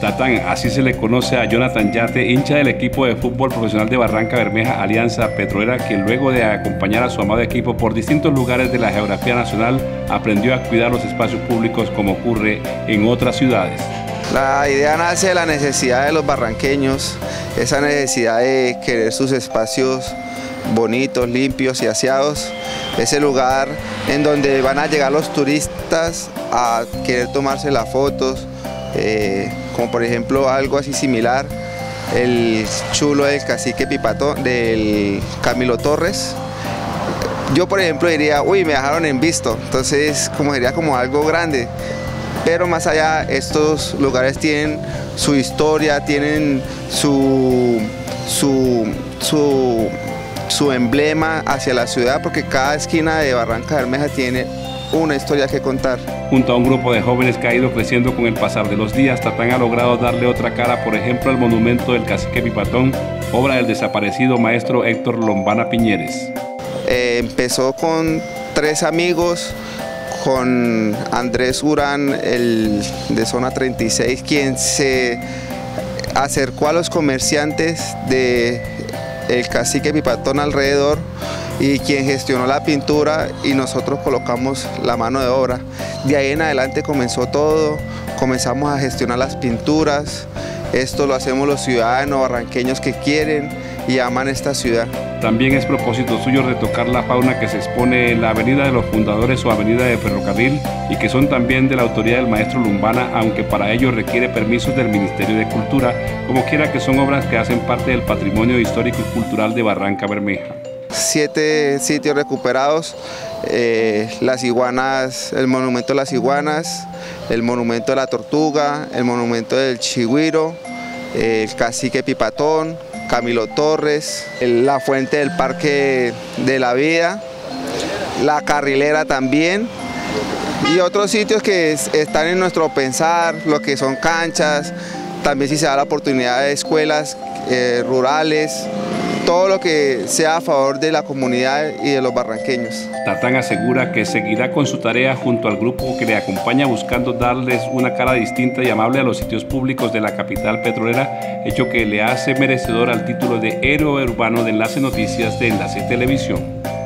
Tatán, así se le conoce a Jonathan Yate, hincha del equipo de fútbol profesional de Barranca Bermeja Alianza Petrolera, que luego de acompañar a su amado equipo por distintos lugares de la geografía nacional, aprendió a cuidar los espacios públicos como ocurre en otras ciudades. La idea nace de la necesidad de los barranqueños, esa necesidad de querer sus espacios bonitos, limpios y aseados, ese lugar en donde van a llegar los turistas a querer tomarse las fotos, eh, como por ejemplo algo así similar, el chulo del cacique Pipatón, del Camilo Torres. Yo por ejemplo diría, uy, me dejaron en visto, entonces como sería como algo grande. Pero más allá, estos lugares tienen su historia, tienen su, su, su, su emblema hacia la ciudad, porque cada esquina de Barranca Bermeja tiene una historia que contar. Junto a un grupo de jóvenes que ha ido creciendo con el pasar de los días, Tatán ha logrado darle otra cara, por ejemplo, al monumento del cacique Pipatón, obra del desaparecido maestro Héctor Lombana Piñeres. Eh, empezó con tres amigos, con Andrés Urán, el de zona 36, quien se acercó a los comerciantes de el cacique Pipatón alrededor y quien gestionó la pintura y nosotros colocamos la mano de obra. De ahí en adelante comenzó todo, comenzamos a gestionar las pinturas, esto lo hacemos los ciudadanos barranqueños que quieren y aman esta ciudad. También es propósito suyo retocar la fauna que se expone en la Avenida de los Fundadores o Avenida de Ferrocarril y que son también de la autoría del maestro Lumbana, aunque para ello requiere permisos del Ministerio de Cultura, como quiera que son obras que hacen parte del patrimonio histórico y cultural de Barranca Bermeja. Siete sitios recuperados, eh, las iguanas, el monumento de las iguanas, el monumento de la tortuga, el monumento del chigüiro, el cacique Pipatón, Camilo Torres, la fuente del Parque de la Vida, la carrilera también, y otros sitios que están en nuestro pensar, lo que son canchas, también si se da la oportunidad de escuelas eh, rurales, todo lo que sea a favor de la comunidad y de los barranqueños. Tatán asegura que seguirá con su tarea junto al grupo que le acompaña buscando darles una cara distinta y amable a los sitios públicos de la capital petrolera, hecho que le hace merecedor al título de héroe urbano de Enlace Noticias de Enlace Televisión.